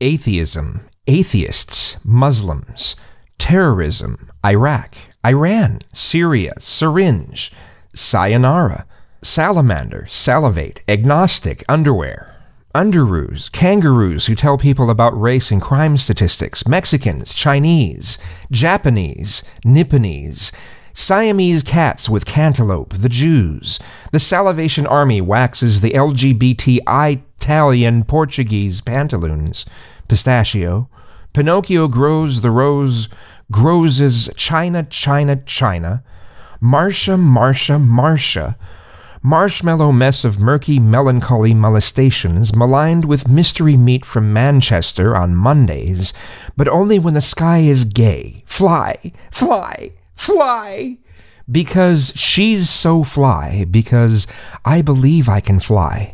atheism, atheists, Muslims, terrorism, Iraq, Iran, Syria, syringe, sayonara, salamander, salivate, agnostic, underwear, underoos, kangaroos who tell people about race and crime statistics, Mexicans, Chinese, Japanese, Nipponese, Siamese cats with cantaloupe, the Jews. The Salvation Army waxes the LGBT Italian Portuguese pantaloons, pistachio. Pinocchio grows the rose, grows China, China, China. Marcia, Marcia, Marcia. Marshmallow mess of murky, melancholy molestations, maligned with mystery meat from Manchester on Mondays, but only when the sky is gay. Fly, fly, fly! Because she's so fly, because I believe I can fly.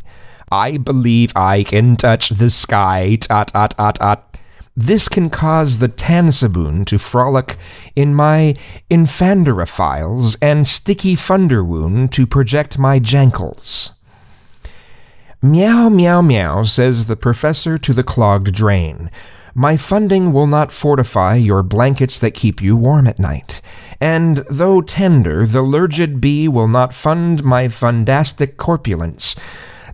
I believe I can touch the sky, tot, tot, tot, tot. This can cause the Tansaboon to frolic in my infanderophiles and sticky funderwoon to project my jankles. Meow, meow, meow, says the professor to the clogged drain. My funding will not fortify your blankets that keep you warm at night. And though tender, the lurgid bee will not fund my fundastic corpulence.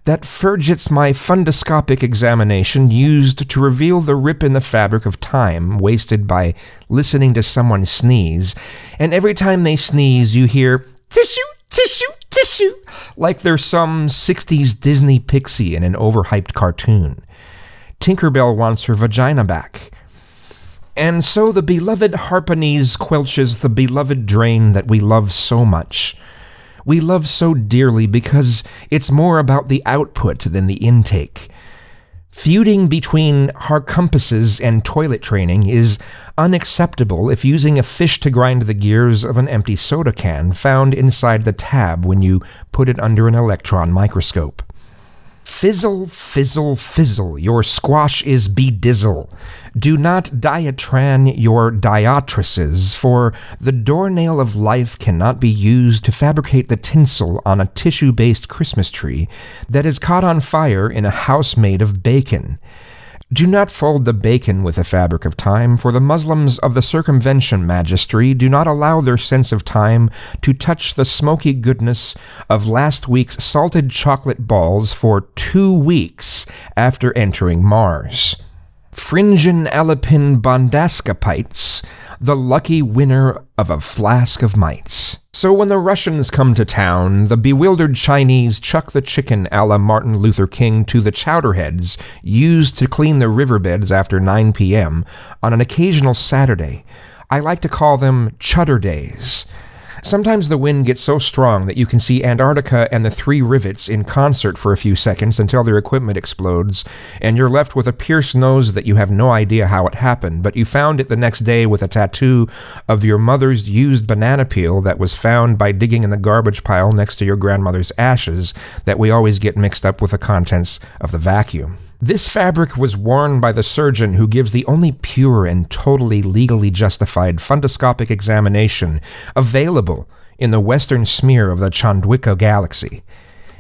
That furgits my fundoscopic examination used to reveal the rip in the fabric of time wasted by listening to someone sneeze. And every time they sneeze, you hear tissue, tissue, tissue, like they're some 60s Disney pixie in an overhyped cartoon. Tinkerbell wants her vagina back. And so the beloved Harpanese quelches the beloved drain that we love so much. We love so dearly because it's more about the output than the intake. Feuding between harcompasses and toilet training is unacceptable if using a fish to grind the gears of an empty soda can found inside the tab when you put it under an electron microscope. Fizzle, fizzle, fizzle, your squash is bedizzle. Do not diatran your diatrices, for the doornail of life cannot be used to fabricate the tinsel on a tissue based Christmas tree that is caught on fire in a house made of bacon. Do not fold the bacon with the fabric of time, for the Muslims of the circumvention magistry do not allow their sense of time to touch the smoky goodness of last week's salted chocolate balls for two weeks after entering Mars. Phrygian Alpine Bondascapites, the lucky winner of a flask of mites. So when the Russians come to town, the bewildered Chinese chuck the chicken a la Martin Luther King to the chowderheads used to clean the riverbeds after 9 p.m. on an occasional Saturday. I like to call them Chutter Days. Sometimes the wind gets so strong that you can see Antarctica and the three rivets in concert for a few seconds until their equipment explodes, and you're left with a pierced nose that you have no idea how it happened, but you found it the next day with a tattoo of your mother's used banana peel that was found by digging in the garbage pile next to your grandmother's ashes that we always get mixed up with the contents of the vacuum. This fabric was worn by the surgeon who gives the only pure and totally legally justified fundoscopic examination available in the western smear of the Chandwika galaxy.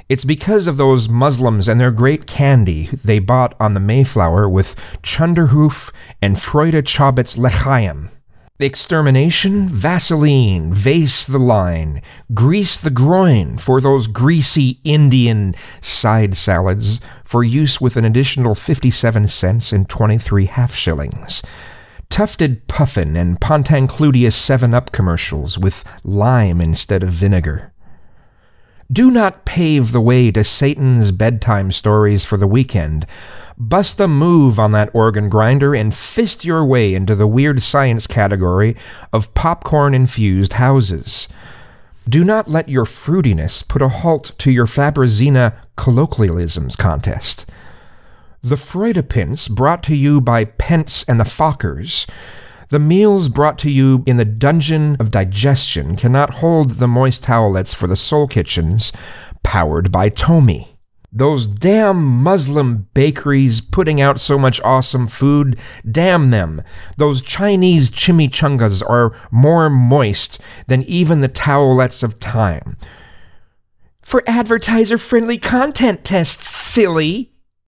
It's because of those Muslims and their great candy they bought on the Mayflower with Chunderhoof and Freude Chobit's L'chaim. Extermination, Vaseline, vase the line, grease the groin for those greasy Indian side salads for use with an additional 57 cents and 23 half shillings. Tufted puffin and Pontancludius 7 Up commercials with lime instead of vinegar. Do not pave the way to Satan's bedtime stories for the weekend. Bust a move on that organ grinder and fist your way into the weird science category of popcorn infused houses. Do not let your fruitiness put a halt to your Fabrizina colloquialisms contest. The Freudapints brought to you by Pence and the Fockers. The meals brought to you in the dungeon of digestion cannot hold the moist towelettes for the soul kitchens, powered by Tomy. Those damn Muslim bakeries putting out so much awesome food, damn them. Those Chinese chimichangas are more moist than even the towelettes of time. For advertiser friendly content tests, silly!